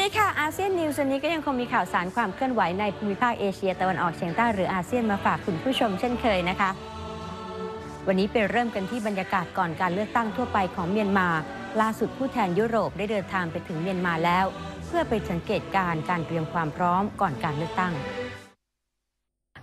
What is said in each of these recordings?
ดีค่ะอาเซียนนิวส์วันนี้ก็ยังคงมีข่าวสารความเคลื่อนไหวในภูมิภาคเอเชียตะวันออกเฉียงใต้หรืออาเซียนมาฝากคุณผู้ชมเช่นเคยนะคะ วันนี้ไปเริ่มกันที่บรรยากาศก่อนการเลือกตั้งทั่วไปของเมียนมา ล่าสุดผู้แทนยุโรปได้เดินทางไปถึงเมียนมาแล้ว เพื่อไปสังเกตการณ์การเตรียมความพร้อมก่อนการเลือกตั้ง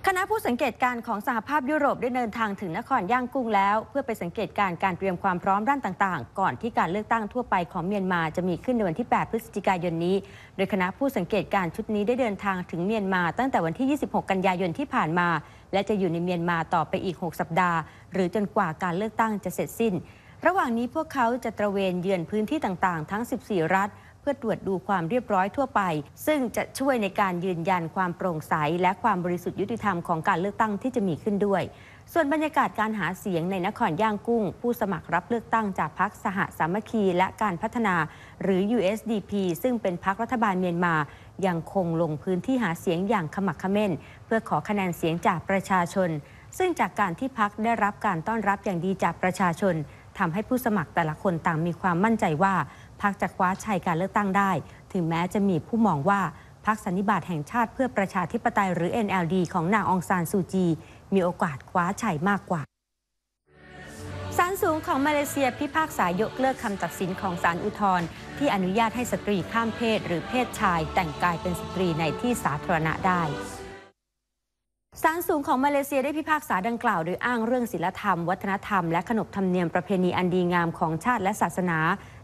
คณะผู้สังเกตการณ์ของสหภาพยุโรปได้เดินทางถึงนครย่างกุ้งแล้ว เพื่อไปสังเกตการณ์การเตรียมความพร้อมด้านต่างๆ ก่อนที่การเลือกตั้งทั่วไปของเมียนมาจะมีขึ้นในวันที่ 8 พฤศจิกายนนี้ โดยคณะผู้สังเกตการณ์ชุดนี้ได้เดินทางถึงเมียนมาตั้งแต่วันที่ 26 กันยายนที่ผ่านมา และจะอยู่ในเมียนมาต่อไปอีก 6 สัปดาห์ หรือจนกว่าการเลือกตั้งจะเสร็จสิ้น ระหว่างนี้พวกเขาจะตระเวนเยือนพื้นที่ต่างๆ ทั้ง 14 รัฐ พื่อตรวจดูความเรียบร้อยทั่วไป ซึ่งจะช่วยในการยืนยันความโปร่งใส และความบริสุทธิ์ยุติธรรมของการเลือกตั้งที่จะมีขึ้นด้วย ส่วนบรรยากาศการหาเสียงในนครย่างกุ้ง ผู้สมัครรับเลือกตั้งจากพรรคสหสามัคคี และการพัฒนา หรือ USDP ซึ่งเป็นพรรครัฐบาลเมียนมายังคงลงพื้นที่หาเสียงอย่างขมักขม้น เพื่อขอคะแนนเสียงจากประชาชน ซึ่งจากการที่พักได้รับการต้อนรับอย่างดีจากประชาชนทำให้ผู้สมัครแต่ละคนต่างมีความมั่นใจว่า พักจะคว้าชัยการเลือกตั้งได้ ถึงแม้จะมีผู้มองว่าพักสันนิบาตแห่งชาติเพื่อประชาธิปไตยหรือ NLD ของนางองซานซูจี มีโอกาสคว้าชัยมากกว่าศาลสูงของมาเลเซียพิพากษายกเลิกคำตัดสินของศาลอุทธรณ์ที่อนุญาตให้สตรีข้ามเพศ หรือเพศชายแต่งกายเป็นสตรีในที่สาธารณะได้ศาลสูงของมาเลเซียได้พิพากษาดังกล่าวโดยอ้างเรื่องศีลธรรม วัฒนธรรมและขนบธรรมเนียมประเพณีอันดีงามของชาติและศาสนา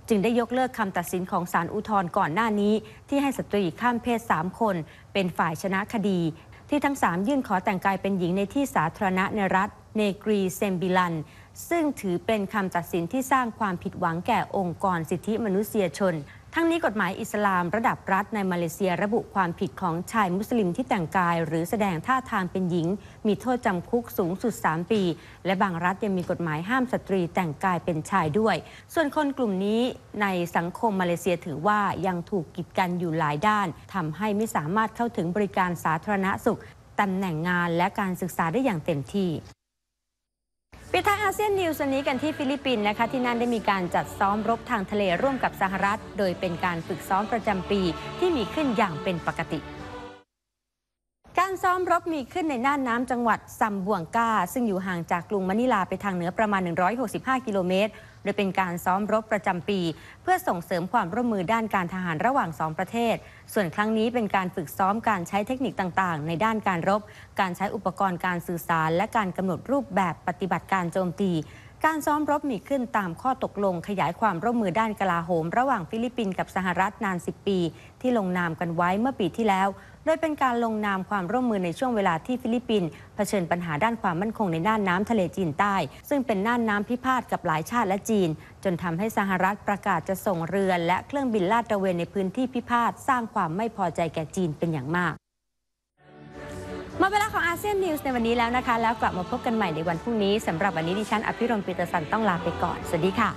จึงได้ยกเลิกคำตัดสินของศาลอุทธรณ์ก่อนหน้านี้ ที่ให้สตรีข้ามเพศ 3 คน เป็นฝ่ายชนะคดี ที่ทั้ง 3 ยื่นขอแต่งกายเป็นหญิงในที่สาธารณะในรัฐเนกรีเซมบิลัน ซึ่งถือเป็นคำตัดสินที่สร้างความผิดหวังแก่องค์กรสิทธิมนุษยชน ทั้งนี้กฎหมายอิสลามระดับรัฐในมาเลเซียระบุความผิดของชายมุสลิมที่แต่งกาย หรือแสดงท่าทางเป็นหญิง มีโทษจำคุกสูงสุด 3 ปี และบางรัฐยังมีกฎหมายห้ามสตรีแต่งกายเป็นชายด้วย ส่วนคนกลุ่มนี้ในสังคมมาเลเซียถือว่ายังถูกกีดกันอยู่หลายด้านทำให้ไม่สามารถเข้าถึงบริการสาธารณสุขตำแหน่งงานและการศึกษาได้อย่างเต็มที่ ปิดท้ายอาเซียนนิวส์วันนี้กันที่ฟิลิปปินส์นะคะที่นั่นได้มีการจัดซ้อมรบทางทะเลร่วมกับสหรัฐ โดยเป็นการฝึกซ้อมประจำปีที่มีขึ้นอย่างเป็นปกติ การซ้อมรบมีขึ้นในน่านน้ำจังหวัดซัมบวงกาซึ่งอยู่ห่างจากกรุงมะนิลาไปทางเหนือประมาณ 165 กิโลเมตร โดยเป็นการซ้อมรบประจำปี เพื่อส่งเสริมความร่วมมือด้านการทหารระหว่างสองประเทศ ส่วนครั้งนี้เป็นการฝึกซ้อมการใช้เทคนิคต่างๆ ในด้านการรบ การใช้อุปกรณ์การสื่อสาร และการกำหนดรูปแบบปฏิบัติการโจมตี การซ้อมรบมีขึ้นตามข้อตกลงขยายความร่วมมือด้านกลาโหม ระหว่างฟิลิปปินส์กับสหรัฐนาน 10 ปี ที่ลงนามกันไว้เมื่อปีที่แล้ว โดยเป็นการลงนามความร่วมมือในช่วงเวลาที่ฟิลิปปินส์เผชิญปัญหาด้านความมั่นคงในน่านน้ำทะเลจีนใต้ ซึ่งเป็นน่านน้ำพิพาทกับหลายชาติและจีน จนทำให้สหรัฐประกาศจะส่งเรือและเครื่องบินลาดตระเวนในพื้นที่พิพาทสร้างความไม่พอใจแก่จีนเป็นอย่างมาก หมดเวลาของอาเซียนนิวส์ในวันนี้แล้วนะคะ แล้วกลับมาพบกันใหม่ในวันพรุ่งนี้สำหรับวันนี้ดิฉันอภิรมย์ปีเตอร์สันต้องลาไปก่อน สวัสดีค่ะ